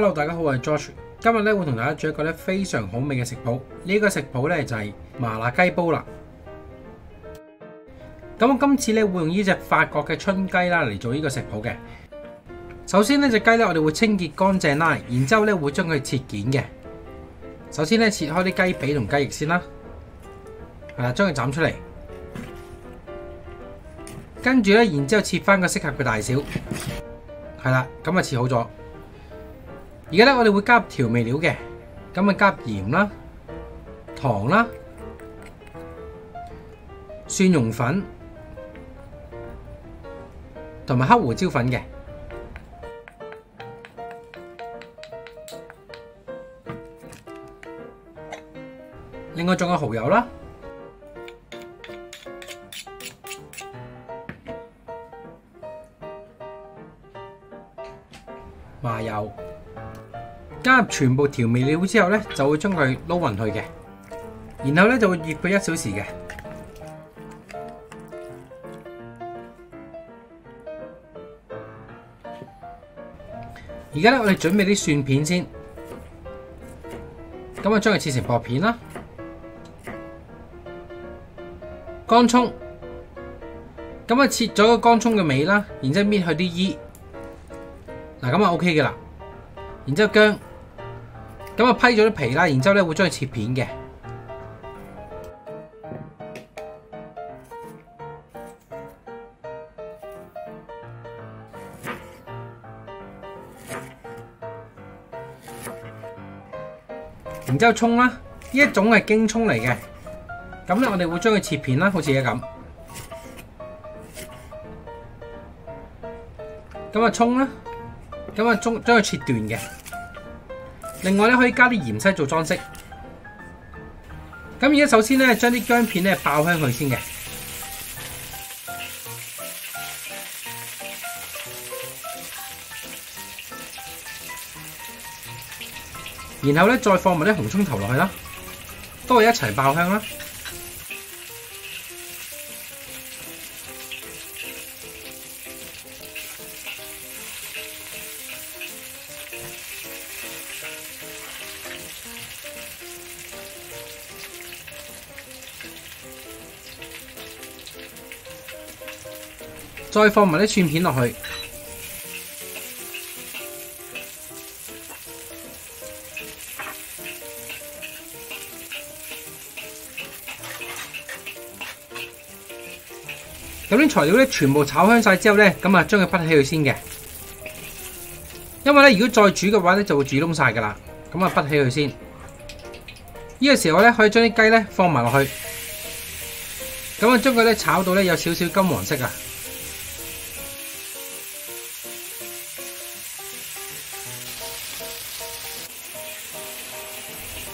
Hello，大家好，我係 George。今日咧會同大家煮一個咧非常好味嘅食譜。呢、個食譜咧就係麻辣雞煲啦。咁我今次咧會用呢只法國嘅春雞啦嚟做呢個食譜嘅。首先呢只雞咧我哋會清潔乾淨啦，然之後咧會將佢切件嘅。首先咧切開啲雞髀同雞翼先啦，係啦，將佢斬出嚟。跟住咧，然之後切翻個適合嘅大小，係啦，咁啊切好咗。而家咧，我哋會加入調味料嘅，咁啊加鹽啦、糖啦、蒜蓉粉同埋黑胡椒粉嘅。另外仲有蠔油啦。加入全部調味料之後呢，就會將佢撈勻去嘅，然後呢就會醃佢一小時嘅。而家呢，我哋準備啲蒜片先，咁啊將佢切成薄片啦，乾葱，咁啊切咗個乾葱嘅尾啦，然之後搣去啲衣。嗱咁啊 OK 嘅啦，然之後薑，咁啊批咗啲皮啦，然之後咧會將佢切片嘅，然之後葱啦，呢一種係京葱嚟嘅，咁咧我哋會將佢切片啦，好似而家咁，咁啊葱啦。咁啊，將將佢切斷嘅。另外咧，可以加啲芫茜做裝飾。咁而家首先咧，將啲薑片咧爆香佢先嘅。然後咧，再放埋啲紅葱頭落去啦，都係一齊爆香啦。再放埋啲蒜片落去，咁啲材料咧全部炒香晒之後咧，咁啊將佢滗起佢先嘅。因為咧如果再煮嘅話咧就會煮燶晒噶啦，咁啊滗起佢先。呢個時候咧可以將啲雞咧放埋落去，咁啊將佢咧炒到咧有少少金黃色啊。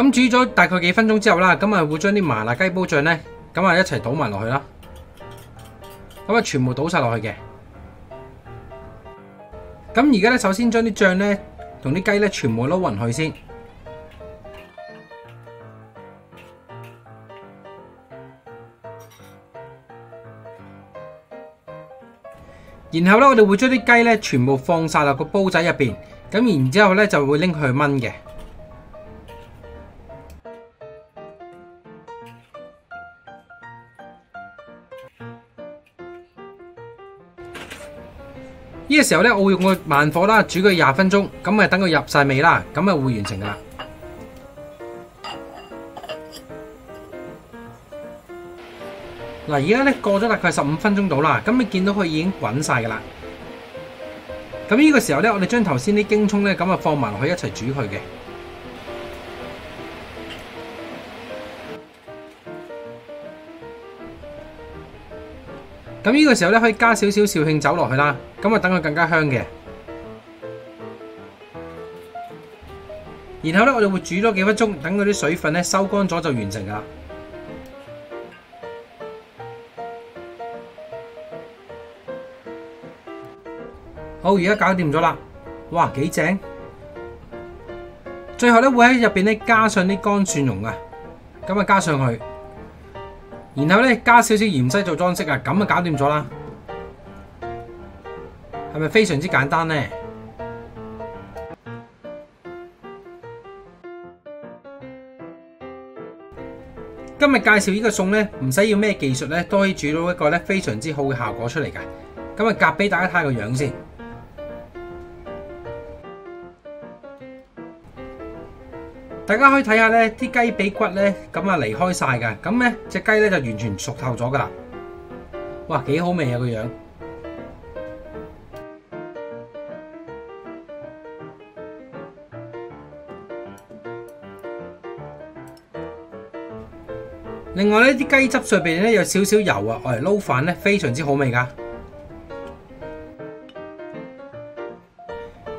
咁煮咗大概幾分鐘之後啦，咁啊會將啲麻辣雞煲醬咧，咁啊一齊倒埋落去啦。咁啊全部倒晒落去嘅。咁而家咧，首先將啲醬咧同啲雞咧全部撈勻去先。然後咧，我哋會將啲雞咧全部放晒落個煲仔入邊，咁然之後咧就會拎佢去炆嘅。呢个时候咧，我会用個慢火啦，煮佢廿分钟，咁啊等佢入晒味啦，咁啊会完成噶啦。嗱，而家咧过咗大概十五分钟到啦，咁你见到佢已经滚晒噶啦。咁呢个时候咧，我哋将头先啲京葱咧，咁啊放埋落去一齐煮佢嘅。咁呢個時候咧，可以加少少紹興酒落去啦，咁啊等佢更加香嘅。然後咧我哋會煮多幾分鐘，等嗰啲水分咧收乾咗就完成噶啦。好，而家搞掂咗啦，哇，幾正！最後咧會喺入邊咧加上啲乾蒜蓉啊，咁啊加上去，然後咧加少少芫茜做裝飾啊，咁啊搞掂咗啦，係咪非常之簡單呢？今日介紹呢個餸咧，唔使要咩技術咧，都可以煮到一個咧非常之好嘅效果出嚟噶。咁啊，夾俾大家睇下個樣先。大家可以睇下咧，啲雞髀骨咧咁啊離開晒噶，咁咧隻雞咧就完全熟透咗噶啦。哇，幾好味啊個樣！另外呢啲雞汁上邊咧有少少油啊，我嚟撈飯咧非常之好味噶。